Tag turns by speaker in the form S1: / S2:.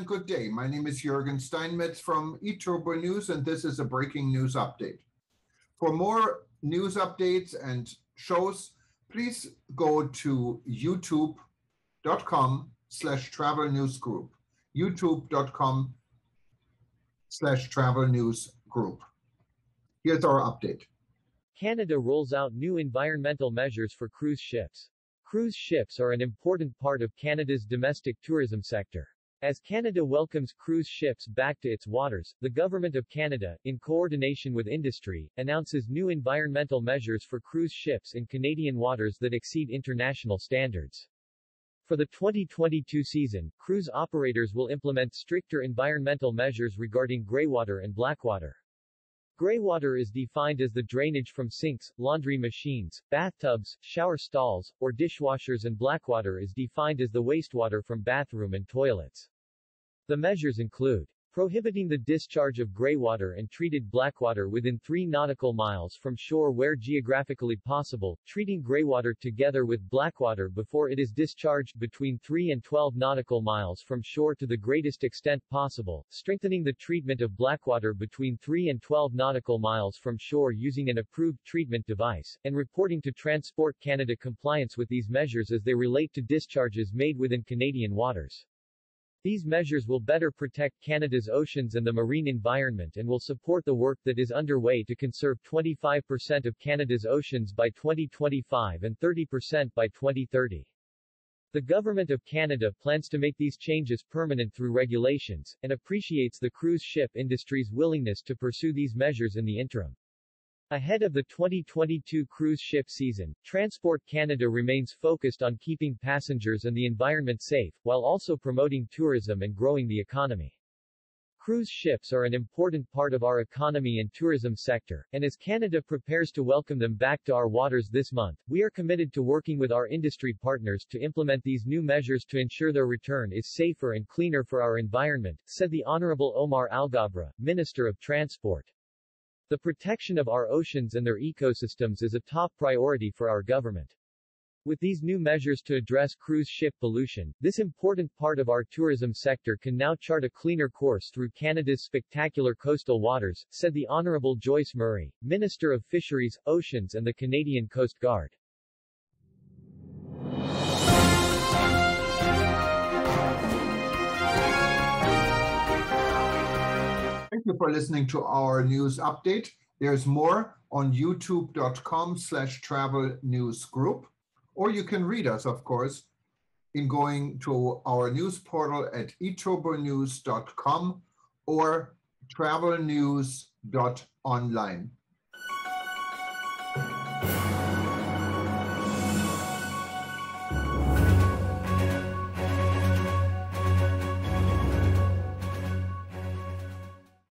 S1: and good day. My name is Jürgen Steinmetz from eTurbo News, and this is a breaking news update. For more news updates and shows, please go to youtube.com slash travel news group. youtube.com slash travel news group. Here's our update.
S2: Canada rolls out new environmental measures for cruise ships. Cruise ships are an important part of Canada's domestic tourism sector. As Canada welcomes cruise ships back to its waters, the Government of Canada, in coordination with industry, announces new environmental measures for cruise ships in Canadian waters that exceed international standards. For the 2022 season, cruise operators will implement stricter environmental measures regarding greywater and blackwater. Greywater is defined as the drainage from sinks, laundry machines, bathtubs, shower stalls, or dishwashers and blackwater is defined as the wastewater from bathroom and toilets. The measures include Prohibiting the discharge of greywater and treated blackwater within 3 nautical miles from shore where geographically possible, treating greywater together with blackwater before it is discharged between 3 and 12 nautical miles from shore to the greatest extent possible, strengthening the treatment of blackwater between 3 and 12 nautical miles from shore using an approved treatment device, and reporting to Transport Canada compliance with these measures as they relate to discharges made within Canadian waters. These measures will better protect Canada's oceans and the marine environment and will support the work that is underway to conserve 25% of Canada's oceans by 2025 and 30% by 2030. The Government of Canada plans to make these changes permanent through regulations, and appreciates the cruise ship industry's willingness to pursue these measures in the interim. Ahead of the 2022 cruise ship season, Transport Canada remains focused on keeping passengers and the environment safe, while also promoting tourism and growing the economy. Cruise ships are an important part of our economy and tourism sector, and as Canada prepares to welcome them back to our waters this month, we are committed to working with our industry partners to implement these new measures to ensure their return is safer and cleaner for our environment, said the Honorable Omar Alghabra, Minister of Transport. The protection of our oceans and their ecosystems is a top priority for our government. With these new measures to address cruise ship pollution, this important part of our tourism sector can now chart a cleaner course through Canada's spectacular coastal waters, said the Honourable Joyce Murray, Minister of Fisheries, Oceans and the Canadian Coast Guard.
S1: You for listening to our news update. There's more on youtube.com slash travel news group, or you can read us, of course, in going to our news portal at eturbonews.com or travelnews.online.